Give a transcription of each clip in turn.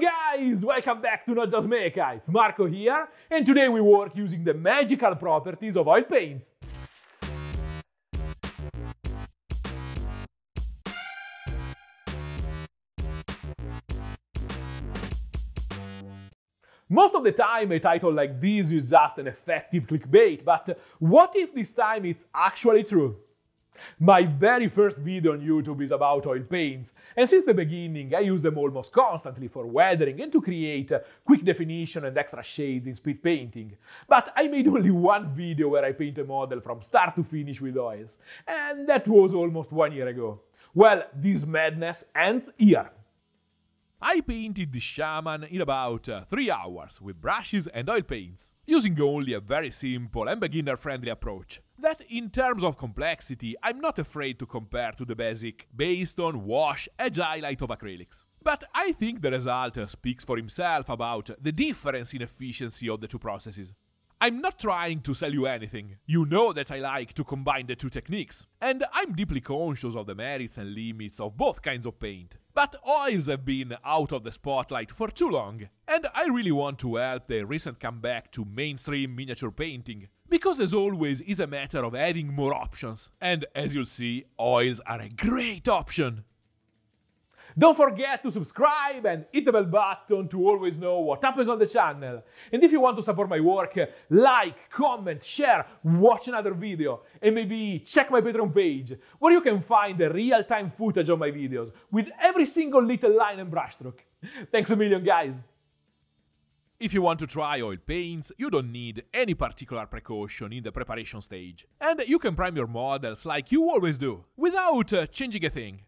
Guys! Welcome back to Not Just Mecha, it's Marco here, and today we work using the magical properties of oil paints. Most of the time a title like this is just an effective clickbait, but what if this time it's actually true? My very first video on YouTube is about oil paints, and since the beginning I use them almost constantly for weathering and to create quick definition and extra shades in speed painting. But I made only one video where I paint a model from start to finish with oils, and that was almost one year ago. Well, this madness ends here. I painted the shaman in about uh, 3 hours with brushes and oil paints, using only a very simple and beginner-friendly approach. That in terms of complexity, I'm not afraid to compare to the basic based on wash, highlight of acrylics. But I think the result uh, speaks for himself about the difference in efficiency of the two processes. I'm not trying to sell you anything. You know that I like to combine the two techniques, and I'm deeply conscious of the merits and limits of both kinds of paint. But oils have been out of the spotlight for too long, and I really want to help the recent comeback to mainstream miniature painting, because as always is a matter of adding more options. And as you'll see, oils are a great option. Don't forget to subscribe and hit the bell button to always know what happens on the channel. And if you want to support my work, like, comment, share, watch another video, and maybe check my Patreon page, where you can find the real-time footage of my videos with every single little line and brushstroke. Thanks a million, guys! If you want to try oil paints, you don't need any particular precaution in the preparation stage. And you can prime your models like you always do, without uh, changing a thing.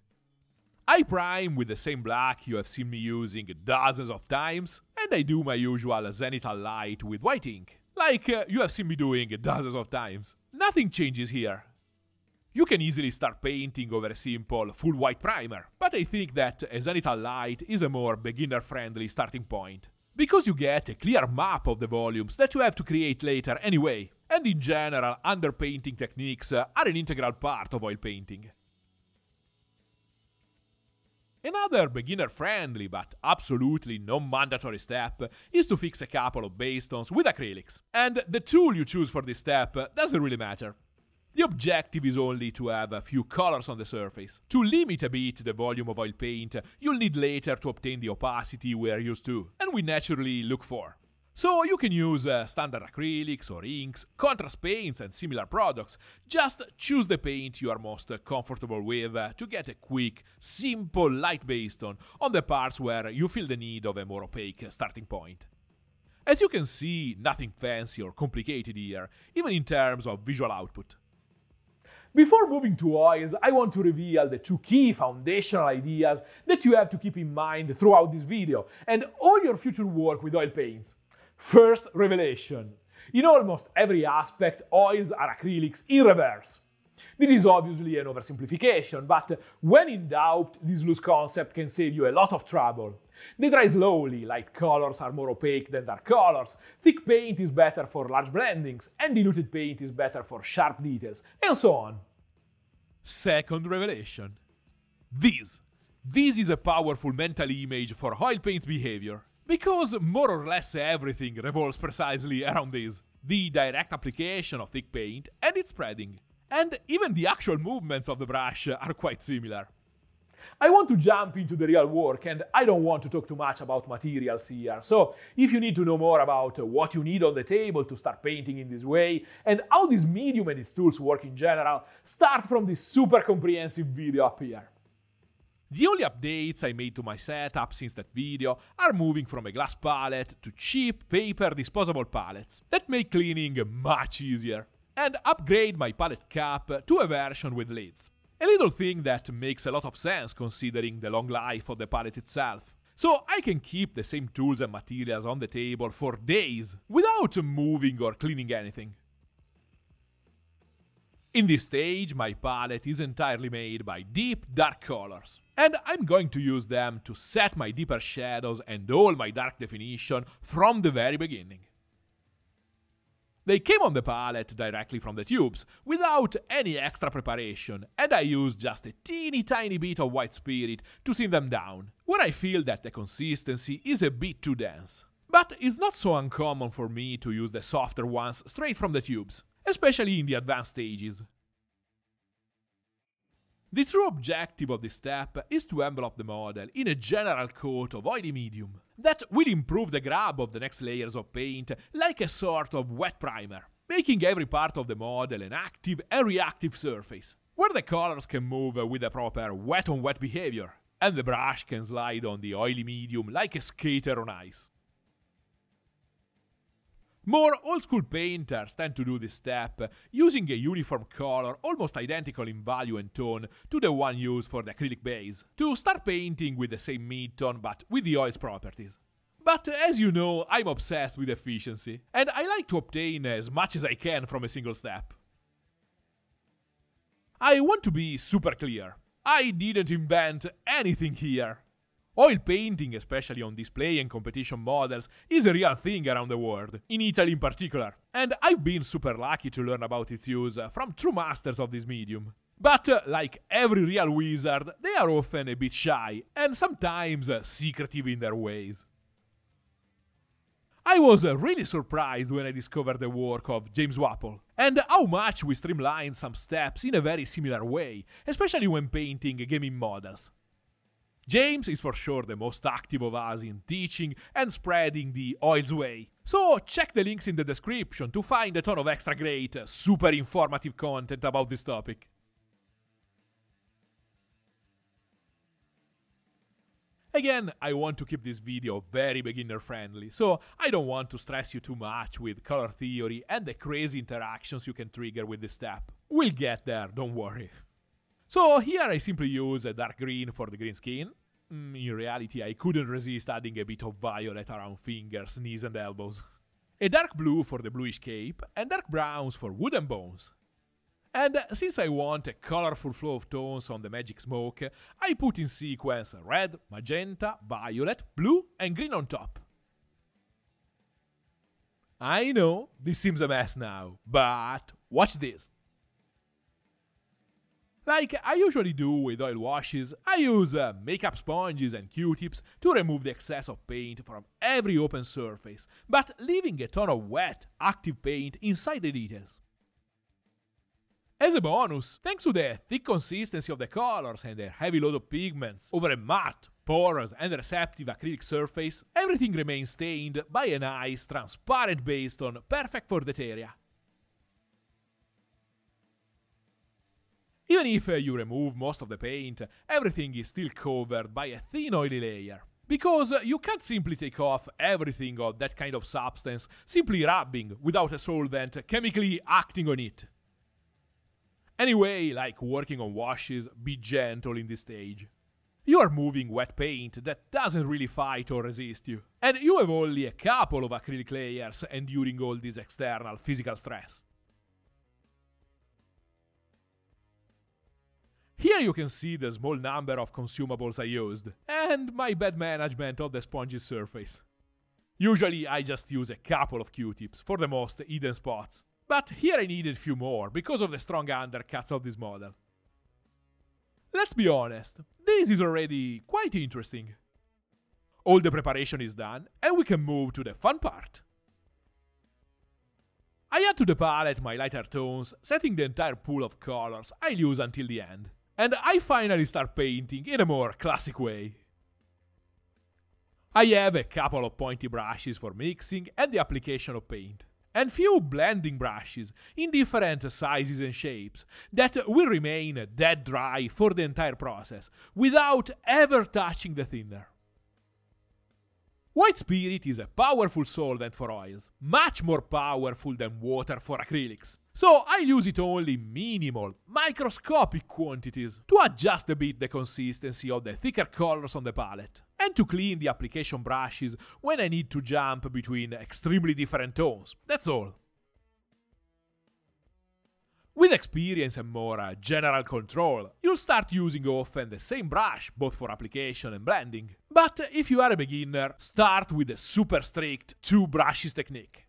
I prime with the same black you have seen me using dozens of times, and I do my usual zenithal light with white ink, like uh, you have seen me doing dozens of times. Nothing changes here. You can easily start painting over a simple full white primer, but I think that a zenithal light is a more beginner-friendly starting point, because you get a clear map of the volumes that you have to create later anyway, and in general underpainting techniques uh, are an integral part of oil painting. Another beginner-friendly but absolutely non-mandatory step is to fix a couple of base tones with acrylics. And the tool you choose for this step doesn't really matter. The objective is only to have a few colors on the surface. To limit a bit the volume of oil paint, you'll need later to obtain the opacity we're used to, and we naturally look for. So you can use uh, standard acrylics or inks, contrast paints and similar products. Just choose the paint you are most comfortable with uh, to get a quick, simple light base tone on the parts where you feel the need of a more opaque starting point. As you can see, nothing fancy or complicated here, even in terms of visual output. Before moving to oils, I want to reveal the two key foundational ideas that you have to keep in mind throughout this video and all your future work with oil paints. First revelation. In almost every aspect, oils are acrylics in reverse. This is obviously an oversimplification, but when in doubt, this loose concept can save you a lot of trouble. They dry slowly, light colors are more opaque than dark colors, thick paint is better for large blendings, and diluted paint is better for sharp details, and so on. Second revelation. This. This is a powerful mental image for oil paint's behavior. Because more or less everything revolves precisely around this the direct application of thick paint and its spreading. And even the actual movements of the brush are quite similar. I want to jump into the real work and I don't want to talk too much about materials here. So, if you need to know more about uh, what you need on the table to start painting in this way and how this medium and its tools work in general, start from this super comprehensive video up here. The only updates I made to my setup since that video are moving from a glass palette to cheap paper disposable palettes that make cleaning much easier, and upgrade my palette cap to a version with lids. A little thing that makes a lot of sense considering the long life of the palette itself. So I can keep the same tools and materials on the table for days without moving or cleaning anything. In this stage, my palette is entirely made by deep dark colors, and I'm going to use them to set my deeper shadows and all my dark definition from the very beginning. They came on the palette directly from the tubes, without any extra preparation, and I used just a teeny tiny bit of white spirit to thin them down, where I feel that the consistency is a bit too dense. But it's not so uncommon for me to use the softer ones straight from the tubes, especially in the advanced stages. The true objective of this step is to envelop the model in a general coat of oily medium that will improve the grab of the next layers of paint like a sort of wet primer, making every part of the model an active and reactive surface, where the colors can move with a proper wet on wet behavior, and the brush can slide on the oily medium like a skater on ice. More old school painters tend to do this step, using a uniform color almost identical in value and tone to the one used for the acrylic base, to start painting with the same mid-tone but with the oil's properties. But as you know, I'm obsessed with efficiency, and I like to obtain as much as I can from a single step. I want to be super clear. I didn't invent anything here. Oil painting, especially on display and competition models, is a real thing around the world, in Italy in particular, and I've been super lucky to learn about its use from true masters of this medium. But, uh, like every real wizard, they are often a bit shy, and sometimes uh, secretive in their ways. I was uh, really surprised when I discovered the work of James Wappel, and how much we streamlined some steps in a very similar way, especially when painting gaming models. James is for sure the most active of us in teaching and spreading the oil's way. So check the links in the description to find a ton of extra great, uh, super informative content about this topic. Again, I want to keep this video very beginner friendly, so I don't want to stress you too much with color theory and the crazy interactions you can trigger with this step. We'll get there, don't worry. So here I simply use a dark green for the green skin. Mm, in reality, I couldn't resist adding a bit of violet around fingers, knees and elbows. A dark blue for the bluish cape, and dark browns for wooden bones. And since I want a colorful flow of tones on the magic smoke, I put in sequence red, magenta, violet, blue and green on top. I know, this seems a mess now, but watch this. Like I usually do with oil washes, I use uh, makeup sponges and q-tips to remove the excess of paint from every open surface, but leaving a ton of wet, active paint inside the details. As a bonus, thanks to the thick consistency of the colors and their heavy load of pigments over a matte, porous and receptive acrylic surface, everything remains stained by a nice transparent base tone perfect for that area. Even if uh, you remove most of the paint, everything is still covered by a thin oily layer. Because uh, you can't simply take off everything of that kind of substance simply rubbing without a solvent chemically acting on it. Anyway, like working on washes, be gentle in this stage. You are moving wet paint that doesn't really fight or resist you, and you have only a couple of acrylic layers enduring all this external physical stress. Here you can see the small number of consumables I used, and my bad management of the spongy surface. Usually I just use a couple of q-tips for the most hidden spots, but here I needed a few more because of the strong undercuts of this model. Let's be honest, this is already quite interesting. All the preparation is done, and we can move to the fun part. I add to the palette my lighter tones, setting the entire pool of colors I'll use until the end and I finally start painting in a more classic way. I have a couple of pointy brushes for mixing and the application of paint, and few blending brushes in different sizes and shapes that will remain dead dry for the entire process without ever touching the thinner. White spirit is a powerful solvent for oils, much more powerful than water for acrylics. So I use it only minimal, microscopic quantities to adjust a bit the consistency of the thicker colors on the palette, and to clean the application brushes when I need to jump between extremely different tones, that's all. With experience and more uh, general control, you'll start using often the same brush, both for application and blending. But if you are a beginner, start with the super strict two brushes technique.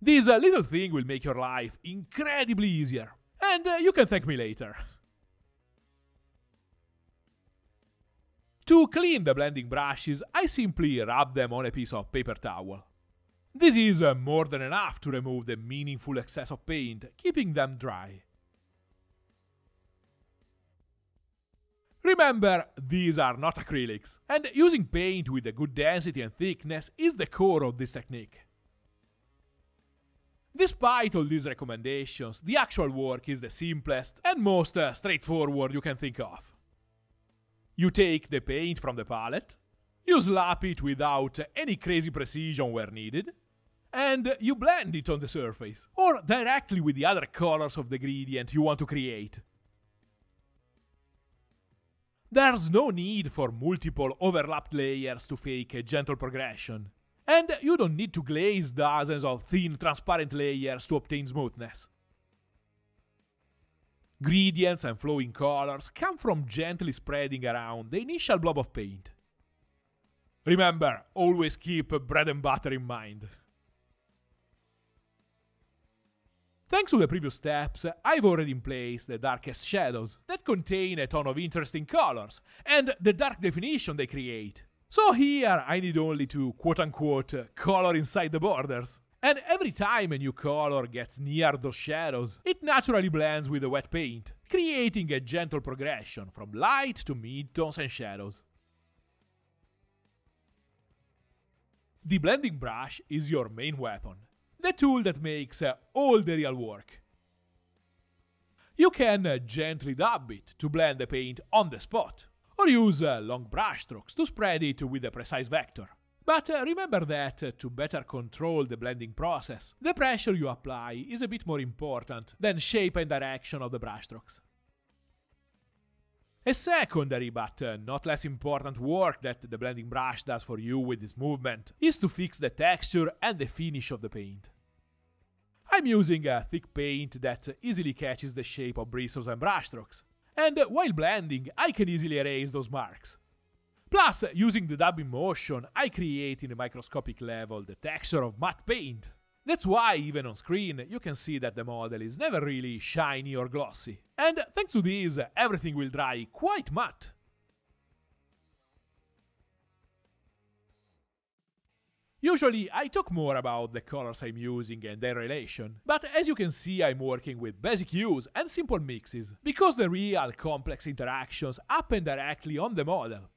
This uh, little thing will make your life incredibly easier. And uh, you can thank me later. To clean the blending brushes, I simply rub them on a piece of paper towel. This is uh, more than enough to remove the meaningful excess of paint, keeping them dry. Remember, these are not acrylics, and using paint with a good density and thickness is the core of this technique. Despite all these recommendations, the actual work is the simplest and most uh, straightforward you can think of. You take the paint from the palette, you slap it without any crazy precision where needed, and you blend it on the surface, or directly with the other colors of the gradient you want to create. There's no need for multiple overlapped layers to fake a gentle progression. And you don't need to glaze dozens of thin transparent layers to obtain smoothness. Gradients and flowing colors come from gently spreading around the initial blob of paint. Remember, always keep bread and butter in mind. Thanks to the previous steps, I've already in place the darkest shadows that contain a ton of interesting colors and the dark definition they create. So here I need only to quote-unquote color inside the borders. And every time a new color gets near those shadows, it naturally blends with the wet paint, creating a gentle progression from light to midtones and shadows. The blending brush is your main weapon, the tool that makes uh, all the real work. You can uh, gently dab it to blend the paint on the spot, or use uh, long brush strokes to spread it with a precise vector. But remember that to better control the blending process, the pressure you apply is a bit more important than shape and direction of the brushstrokes. A secondary but uh, not less important work that the blending brush does for you with this movement is to fix the texture and the finish of the paint. I'm using a thick paint that easily catches the shape of bristles and brushstrokes, and while blending I can easily erase those marks. Plus, using the dabbing motion, I create in a microscopic level the texture of matte paint, that's why, even on screen, you can see that the model is never really shiny or glossy. And thanks to this, everything will dry quite matte. Usually, I talk more about the colors I'm using and their relation, but as you can see I'm working with basic hues and simple mixes, because the real complex interactions happen directly on the model.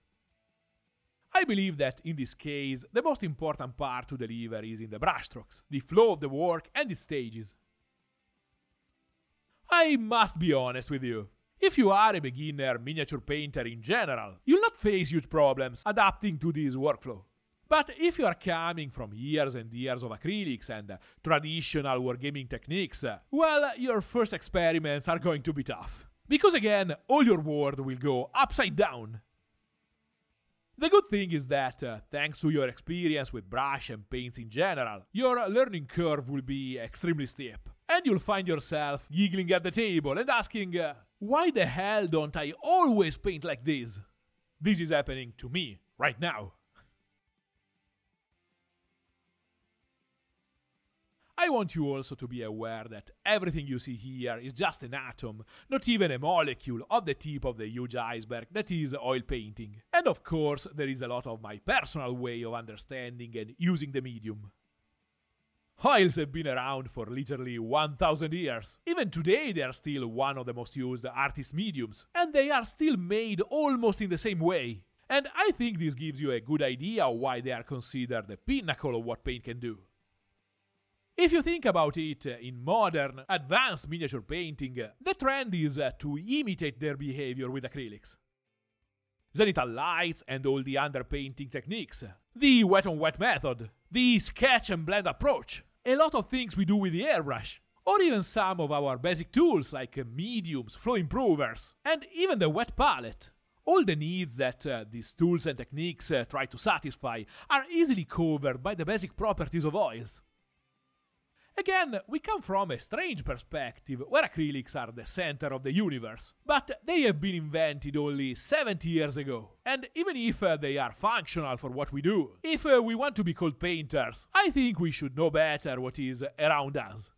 I believe that in this case, the most important part to deliver is in the brushstrokes, the flow of the work and its stages. I must be honest with you. If you are a beginner miniature painter in general, you'll not face huge problems adapting to this workflow. But if you are coming from years and years of acrylics and traditional wargaming techniques, well, your first experiments are going to be tough. Because again, all your world will go upside down the good thing is that, uh, thanks to your experience with brush and paints in general, your learning curve will be extremely steep. And you'll find yourself giggling at the table and asking, uh, why the hell don't I always paint like this? This is happening to me right now. I want you also to be aware that everything you see here is just an atom, not even a molecule of the tip of the huge iceberg that is oil painting. And of course, there is a lot of my personal way of understanding and using the medium. Oils have been around for literally 1000 years. Even today they are still one of the most used artist mediums, and they are still made almost in the same way. And I think this gives you a good idea why they are considered the pinnacle of what paint can do. If you think about it, in modern, advanced miniature painting, the trend is to imitate their behavior with acrylics. Zenithal lights and all the underpainting techniques, the wet on wet method, the sketch and blend approach, a lot of things we do with the airbrush, or even some of our basic tools like mediums, flow improvers, and even the wet palette. All the needs that uh, these tools and techniques uh, try to satisfy are easily covered by the basic properties of oils. Again, we come from a strange perspective where acrylics are the center of the universe, but they have been invented only 70 years ago. And even if uh, they are functional for what we do, if uh, we want to be called painters, I think we should know better what is around us.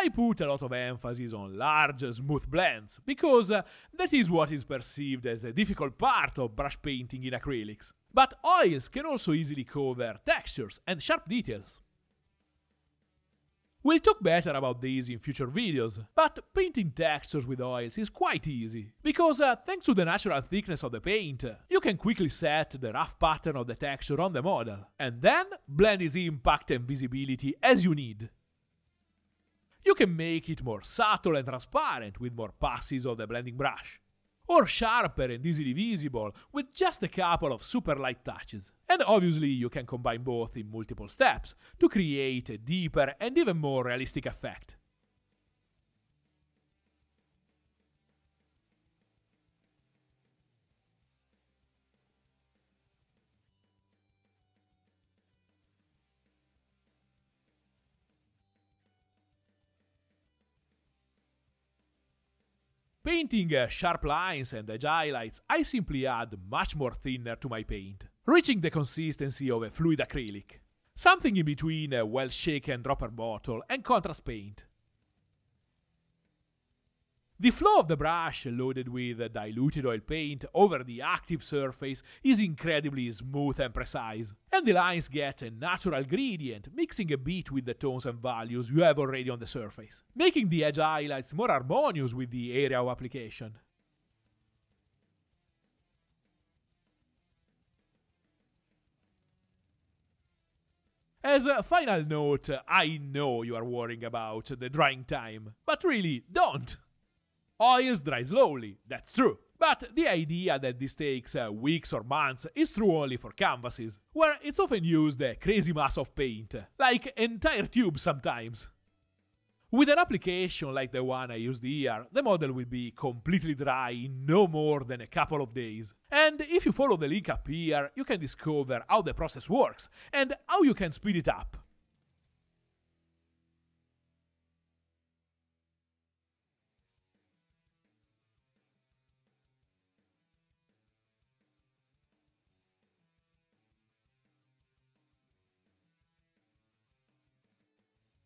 I put a lot of emphasis on large, smooth blends, because uh, that is what is perceived as a difficult part of brush painting in acrylics. But oils can also easily cover textures and sharp details. We'll talk better about these in future videos, but painting textures with oils is quite easy, because uh, thanks to the natural thickness of the paint, you can quickly set the rough pattern of the texture on the model, and then blend its impact and visibility as you need. You can make it more subtle and transparent with more passes of the blending brush, or sharper and easily visible with just a couple of super light touches. And obviously you can combine both in multiple steps to create a deeper and even more realistic effect. Painting uh, sharp lines and edge highlights, I simply add much more thinner to my paint, reaching the consistency of a fluid acrylic. Something in between a well-shaken dropper bottle and contrast paint. The flow of the brush loaded with diluted oil paint over the active surface is incredibly smooth and precise, and the lines get a natural gradient, mixing a bit with the tones and values you have already on the surface, making the edge highlights more harmonious with the area of application. As a final note, I know you are worrying about the drying time, but really, don't! Oils dry slowly, that's true. But the idea that this takes uh, weeks or months is true only for canvases, where it's often used a crazy mass of paint, like entire tubes sometimes. With an application like the one I used here, the model will be completely dry in no more than a couple of days. And if you follow the link up here, you can discover how the process works and how you can speed it up.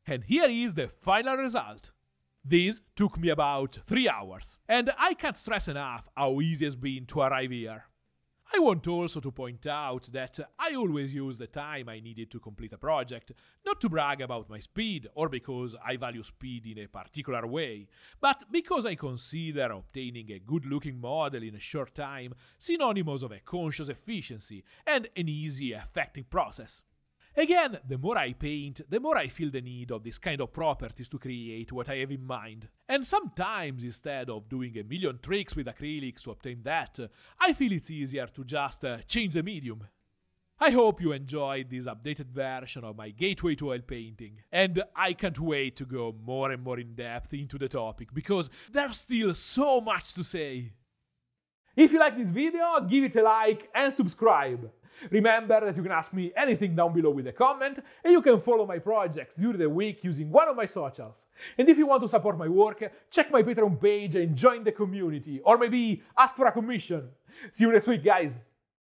And here is the final result. This took me about 3 hours, and I can't stress enough how easy it's been to arrive here. I want also to point out that I always use the time I needed to complete a project, not to brag about my speed or because I value speed in a particular way, but because I consider obtaining a good looking model in a short time synonymous of a conscious efficiency and an easy, effective process. Again, the more I paint, the more I feel the need of this kind of properties to create what I have in mind. And sometimes, instead of doing a million tricks with acrylics to obtain that, I feel it's easier to just uh, change the medium. I hope you enjoyed this updated version of my gateway to oil painting, and I can't wait to go more and more in depth into the topic because there's still so much to say. If you like this video, give it a like and subscribe. Remember that you can ask me anything down below with a comment, and you can follow my projects during the week using one of my socials. And if you want to support my work, check my Patreon page and join the community, or maybe ask for a commission. See you next week, guys!